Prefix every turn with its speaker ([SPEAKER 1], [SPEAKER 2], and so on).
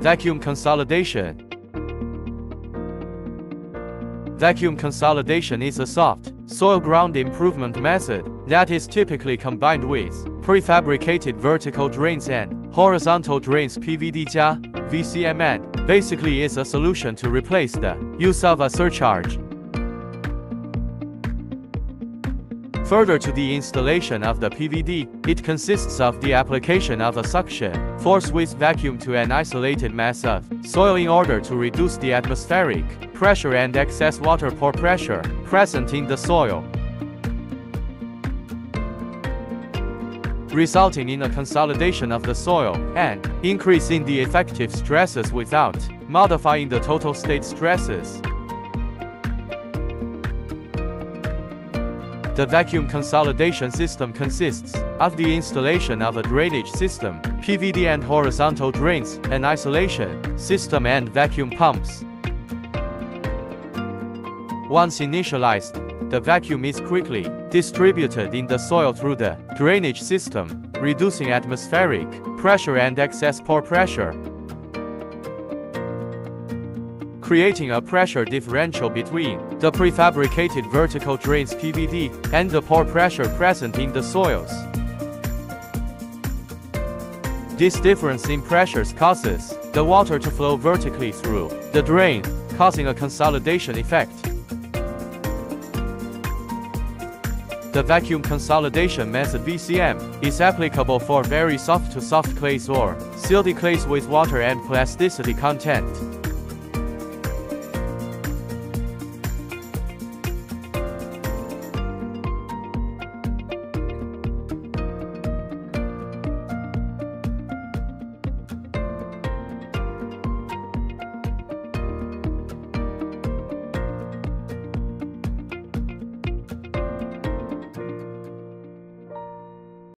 [SPEAKER 1] Vacuum consolidation. Vacuum consolidation is a soft, soil ground improvement method that is typically combined with prefabricated vertical drains and horizontal drains PVD VCM and basically is a solution to replace the use of a surcharge. Further to the installation of the PVD, it consists of the application of a suction force with vacuum to an isolated mass of soil in order to reduce the atmospheric pressure and excess water pore pressure present in the soil, resulting in a consolidation of the soil and increase in the effective stresses without modifying the total state stresses. The vacuum consolidation system consists of the installation of a drainage system, PVD and horizontal drains, an isolation system and vacuum pumps. Once initialized, the vacuum is quickly distributed in the soil through the drainage system, reducing atmospheric pressure and excess pore pressure creating a pressure differential between the prefabricated vertical drains PVD and the pore pressure present in the soils. This difference in pressures causes the water to flow vertically through the drain, causing a consolidation effect. The vacuum consolidation method VCM is applicable for very soft to soft clays or silty clays with water and plasticity content.